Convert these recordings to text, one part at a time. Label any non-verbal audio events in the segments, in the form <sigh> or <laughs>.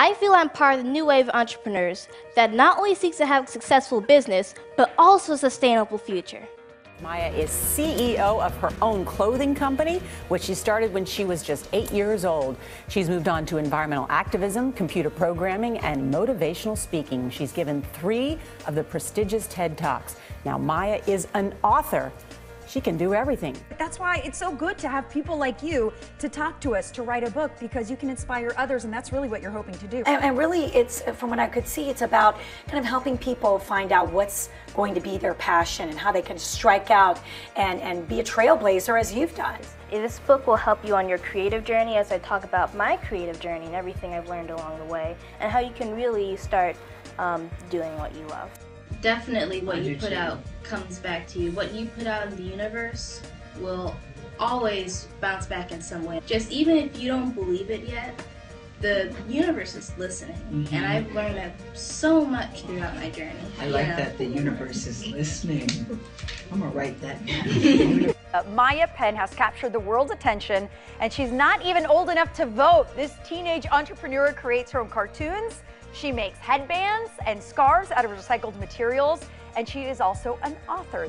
I feel I'm part of the new wave of entrepreneurs that not only seeks to have a successful business, but also a sustainable future. Maya is CEO of her own clothing company, which she started when she was just eight years old. She's moved on to environmental activism, computer programming, and motivational speaking. She's given three of the prestigious TED Talks. Now, Maya is an author she can do everything. That's why it's so good to have people like you to talk to us, to write a book, because you can inspire others, and that's really what you're hoping to do. And, and really, it's from what I could see, it's about kind of helping people find out what's going to be their passion and how they can strike out and, and be a trailblazer as you've done. This book will help you on your creative journey as I talk about my creative journey and everything I've learned along the way, and how you can really start um, doing what you love definitely what you put out comes back to you. What you put out in the universe will always bounce back in some way. Just even if you don't believe it yet, the universe is listening. Mm-hmm. And I've learned that so much throughout my journey. I like that the universe is listening. <laughs> I'm gonna write that down. <laughs> Uh, Maya Penn has captured the world's attention, and she's not even old enough to vote. This teenage entrepreneur creates her own cartoons she makes headbands and scarves out of recycled materials, and she is also an author.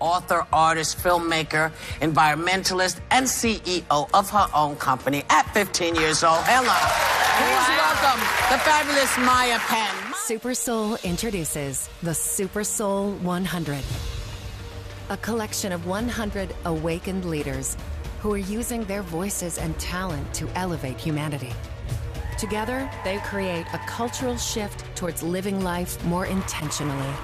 Author, artist, filmmaker, environmentalist, and CEO of her own company at 15 years old. Hello. Please wow. welcome the fabulous Maya Penn. Super Soul introduces the Super Soul 100, a collection of 100 awakened leaders who are using their voices and talent to elevate humanity. Together, they create a cultural shift towards living life more intentionally.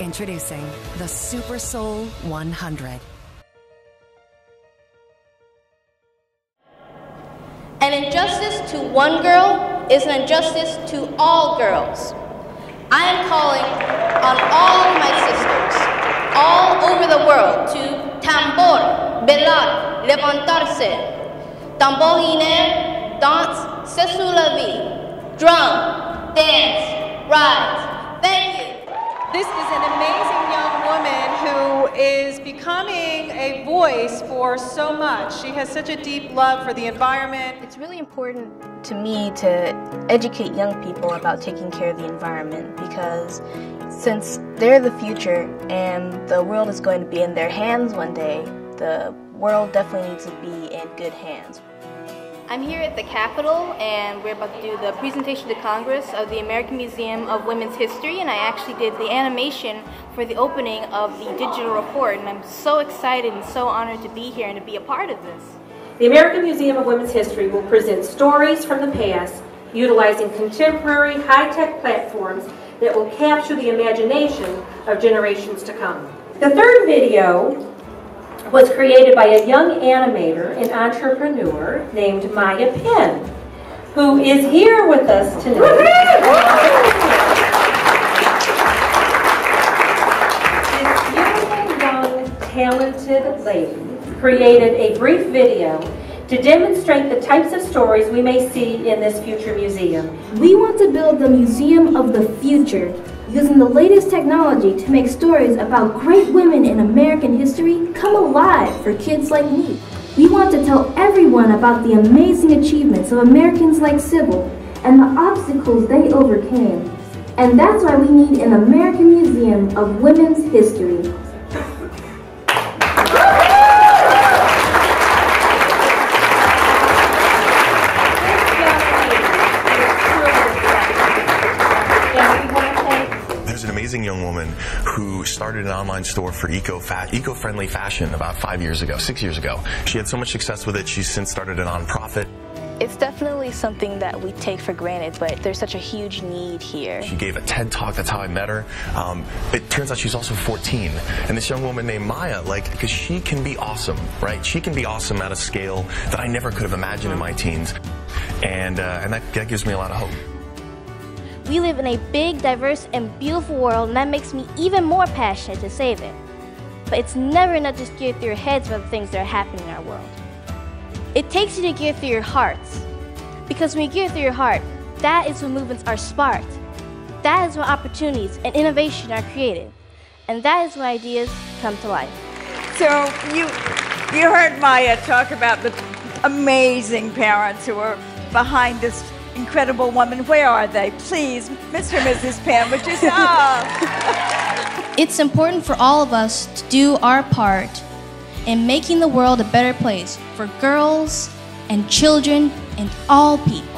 Introducing the Super Soul 100. An injustice to one girl is an injustice to all girls. I am calling on all my sisters, all over the world, to tambor, bailar, levantarse, tamboriner, dance, c'est la vie. Drum, dance, rise. Thank you. This is an amazing young woman who is becoming a voice for so much. She has such a deep love for the environment. It's really important to me to educate young people about taking care of the environment because since they're the future and the world is going to be in their hands one day, the world definitely needs to be in good hands. I'm here at the Capitol and we're about to do the presentation to Congress of the American Museum of Women's History and I actually did the animation for the opening of the digital report and I'm so excited and so honored to be here and to be a part of this. The American Museum of Women's History will present stories from the past utilizing contemporary high-tech platforms that will capture the imagination of generations to come. The third video was created by a young animator and entrepreneur named Maya Penn, who is here with us tonight. this beautiful, young, talented lady created a brief video to demonstrate the types of stories we may see in this future museum. We want to build the museum of the future using the latest technology to make stories about great women in American history come alive for kids like me. We want to tell everyone about the amazing achievements of Americans like Sybil and the obstacles they overcame. And that's why we need an American Museum of Women's History. Amazing young woman who started an online store for eco eco-friendly fashion about five years ago, six years ago. She had so much success with it, she's since started a nonprofit. It's definitely something that we take for granted, but there's such a huge need here. She gave a TED talk, that's how I met her. Um, it turns out she's also 14. And this young woman named Maya, like, because she can be awesome, right? She can be awesome at a scale that I never could have imagined in my teens. And, uh, and that, that gives me a lot of hope. We live in a big, diverse, and beautiful world, and that makes me even more passionate to save it. But it's never enough to steer through your heads about the things that are happening in our world. It takes you to gear through your hearts. Because when you gear through your heart, that is when movements are sparked. That is when opportunities and innovation are created. And that is when ideas come to life. So you, you heard Maya talk about the amazing parents who are behind this incredible woman. Where are they? Please, Mr. and Mrs. Penn, would you stop? <laughs> It's important for all of us to do our part in making the world a better place for girls and children and all people.